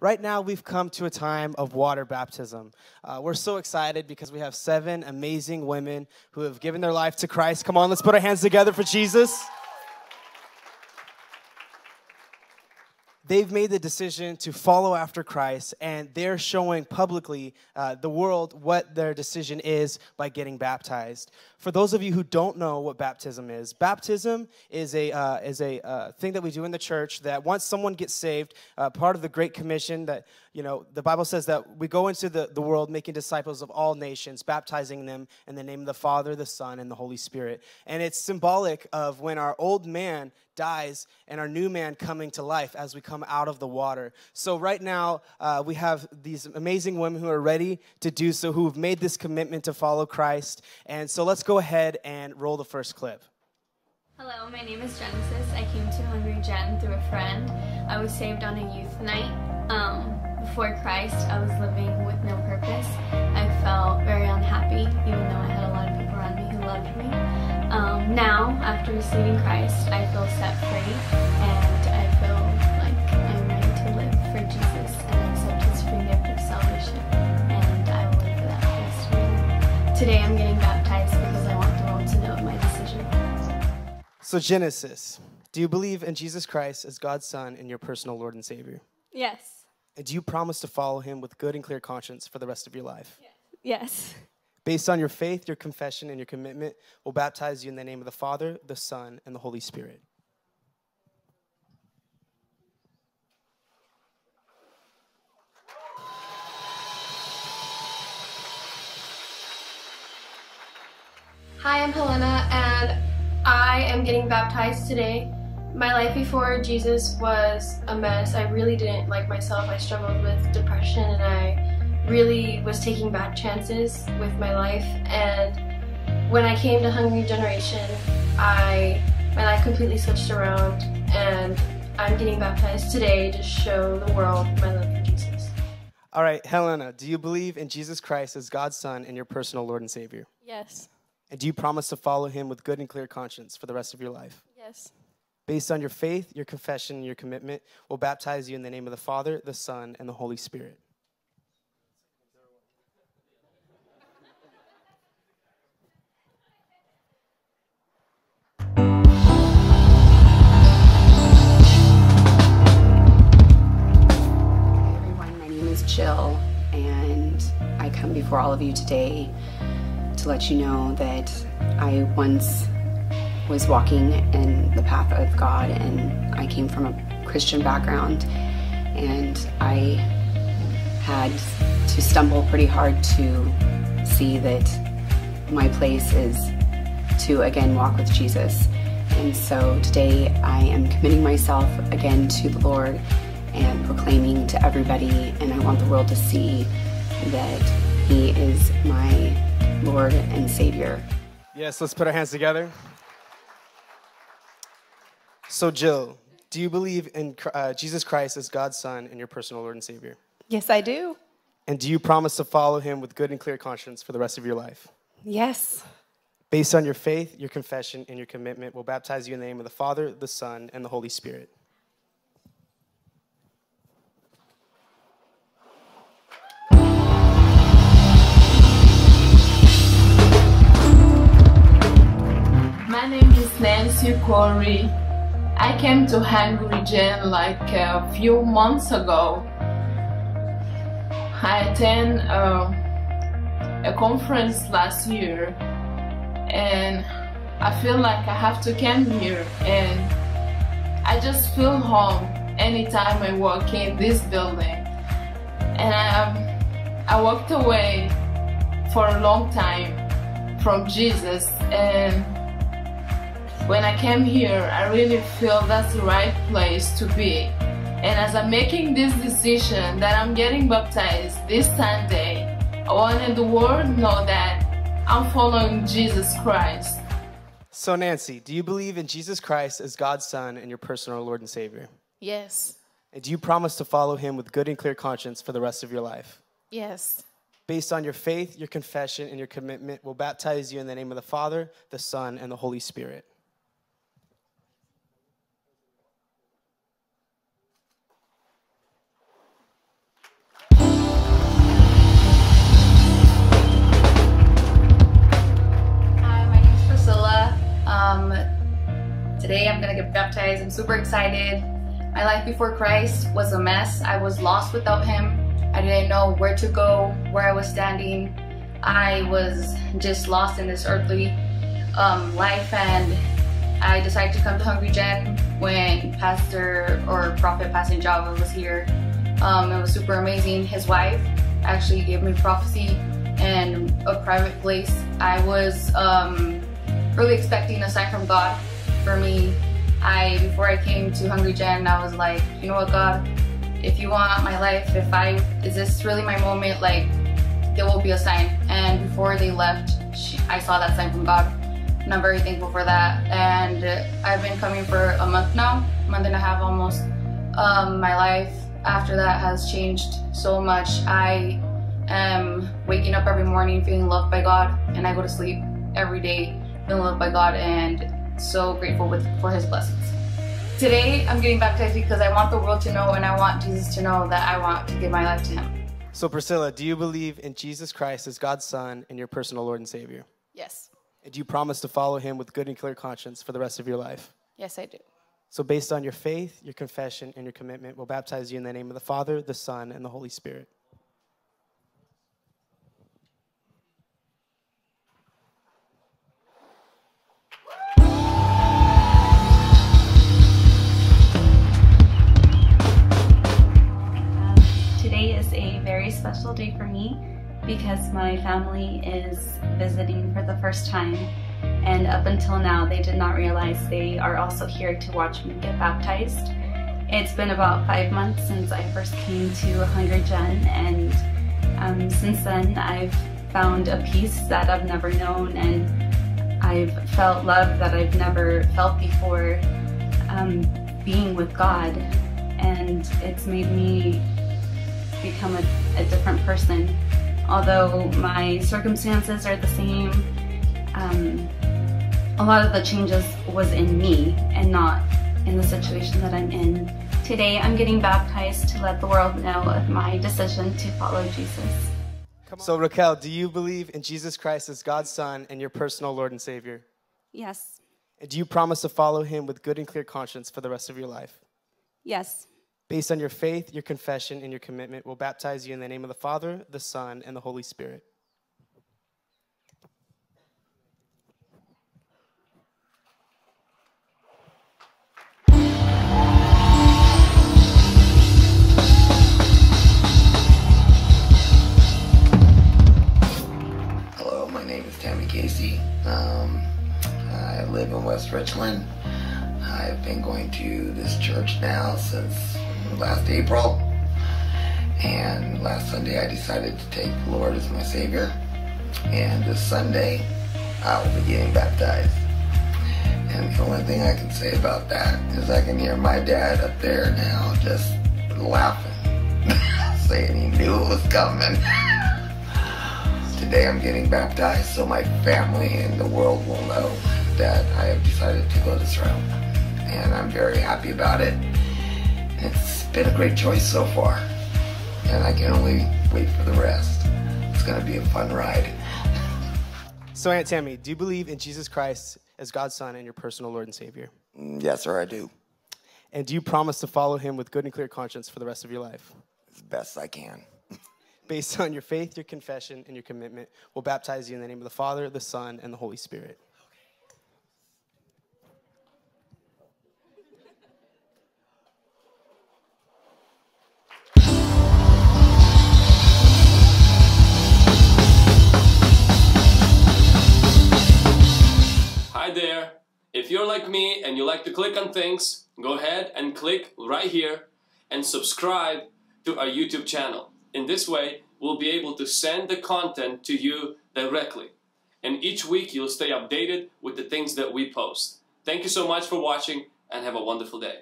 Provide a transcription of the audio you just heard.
Right now, we've come to a time of water baptism. Uh, we're so excited because we have seven amazing women who have given their life to Christ. Come on, let's put our hands together for Jesus. They've made the decision to follow after Christ, and they're showing publicly uh, the world what their decision is by getting baptized. For those of you who don't know what baptism is, baptism is a uh, is a uh, thing that we do in the church. That once someone gets saved, uh, part of the Great Commission, that you know, the Bible says that we go into the, the world making disciples of all nations, baptizing them in the name of the Father, the Son, and the Holy Spirit. And it's symbolic of when our old man dies and our new man coming to life as we come out of the water. So, right now, uh, we have these amazing women who are ready to do so, who've made this commitment to follow Christ. And so, let's go ahead and roll the first clip. Hello, my name is Genesis. I came to Hungry Gen through a friend. I was saved on a youth night. Um, before Christ, I was living with no purpose. I felt very unhappy, even though I had a lot of people around me who loved me. Um, now, after receiving Christ, I feel set free and I feel like I'm ready to live for Jesus and accept His free gift of salvation. And I will live for that for rest of my life. Today, I'm getting baptized because I want the world to know of my decision. So, Genesis, do you believe in Jesus Christ as God's Son and your personal Lord and Savior? Yes. And do you promise to follow him with good and clear conscience for the rest of your life? Yes. Based on your faith, your confession, and your commitment, we'll baptize you in the name of the Father, the Son, and the Holy Spirit. Hi, I'm Helena, and I am getting baptized today. My life before Jesus was a mess. I really didn't like myself. I struggled with depression and I really was taking bad chances with my life. And when I came to Hungry Generation, I my life completely switched around and I'm getting baptized today to show the world my love for Jesus. All right, Helena, do you believe in Jesus Christ as God's Son and your personal Lord and Savior? Yes. And do you promise to follow him with good and clear conscience for the rest of your life? Yes. Based on your faith, your confession, and your commitment, we'll baptize you in the name of the Father, the Son, and the Holy Spirit. Jill, and I come before all of you today to let you know that I once was walking in the path of God, and I came from a Christian background, and I had to stumble pretty hard to see that my place is to again walk with Jesus. And so today I am committing myself again to the Lord and proclaiming to everybody, and I want the world to see that He is my Lord and Savior. Yes, let's put our hands together. So, Jill, do you believe in uh, Jesus Christ as God's Son and your personal Lord and Savior? Yes, I do. And do you promise to follow him with good and clear conscience for the rest of your life? Yes. Based on your faith, your confession, and your commitment, we'll baptize you in the name of the Father, the Son, and the Holy Spirit. My name is Nancy Corey. I came to Hungry Gen like a few months ago. I attended uh, a conference last year and I feel like I have to come here and I just feel home anytime I walk in this building. And I, I walked away for a long time from Jesus and when I came here I really feel that's the right place to be and as I'm making this decision that I'm getting baptized this Sunday I wanted the world to know that I'm following Jesus Christ So, Nancy, do you believe in Jesus Christ as God's Son and your personal Lord and Savior? Yes. And do you promise to follow him with good and clear conscience for the rest of your life? Yes. Based on your faith, your confession, and your commitment, we'll baptize you in the name of the Father, the Son, and the Holy Spirit. Baptized. I'm going to get baptized. I'm super excited. My life before Christ was a mess. I was lost without Him. I didn't know where to go, where I was standing. I was just lost in this earthly um, life, and I decided to come to Hungry Gen when Pastor or Prophet Pastor Java was here. Um, it was super amazing. His wife actually gave me prophecy and a private place. I was um, really expecting a sign from God for me. I before I came to Hungry Gen, I was like, you know what, God, if you want my life, if I is this really my moment, like there will be a sign. And before they left, she, I saw that sign from God, and I'm very thankful for that. And I've been coming for a month now, month and a half almost. Um, my life after that has changed so much. I am waking up every morning feeling loved by God, and I go to sleep every day feeling loved by God, and so grateful with for His blessings. Today, I'm getting baptized because I want the world to know, and I want Jesus to know that I want to give my life to Him. So, Priscilla, do you believe in Jesus Christ as God's Son and your personal Lord and Savior? Yes. And do you promise to follow Him with good and clear conscience for the rest of your life? Yes, I do. So, based on your faith, your confession, and your commitment, we'll baptize you in the name of the Father, the Son, and the Holy Spirit. My family is visiting for the first time and up until now they did not realize they are also here to watch me get baptized. It's been about five months since I first came to Hungry Gen and um, since then I've found a peace that I've never known and I've felt love that I've never felt before um, being with God and it's made me become a, a different person. Although my circumstances are the same, um, a lot of the changes was in me and not in the situation that I'm in. Today I'm getting baptized to let the world know of my decision to follow Jesus. So, Raquel, do you believe in Jesus Christ as God's Son and your personal Lord and Savior? Yes, And do you promise to follow Him with good and clear conscience for the rest of your life? yes, Based on your faith, your confession, and your commitment, we'll baptize you in the name of the Father, the Son, and the Holy Spirit. This church now since last April. And last Sunday I decided to take the Lord as my Savior. And this Sunday I will be getting baptized. And the only thing I can say about that is I can hear my dad up there now just laughing, saying he knew it was coming. Today I'm getting baptized so my family and the world will know that I have decided to go this route. And I'm very happy about it. It's been a great choice so far. And I can only wait for the rest. It's going to be a fun ride. So, Aunt Tammy, do you believe in Jesus Christ as God's Son and your personal Lord and Savior? Mm, Yes, sir, I do. And do you promise to follow Him with good and clear conscience for the rest of your life? As best I can. Based on your faith, your confession, and your commitment, we'll baptize you in the name of the Father, the Son, and the Holy Spirit. Hi there. If you're like me and you like to click on things, go ahead and click right here and subscribe to our YouTube channel. In this way, we'll be able to send the content to you directly. And each week you'll stay updated with the things that we post. Thank you so much for watching and have a wonderful day.